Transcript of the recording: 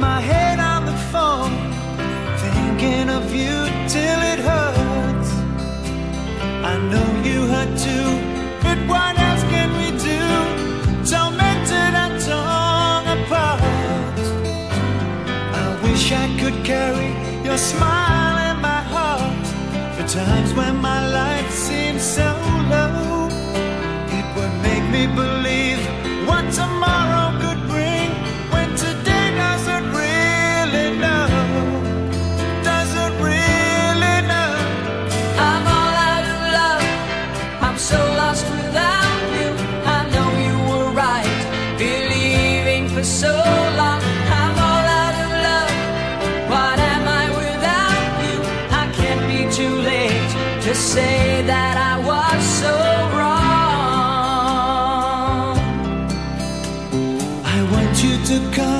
my head on the phone, thinking of you till it hurts. I know you hurt too, but what else can we do? Tormented and torn apart. I wish I could carry your smile in my heart for times when my life seems so low. It would make me believe. So lost without you. I know you were right, believing for so long. I'm all out of love. What am I without you? I can't be too late to say that I was so wrong. I want you to come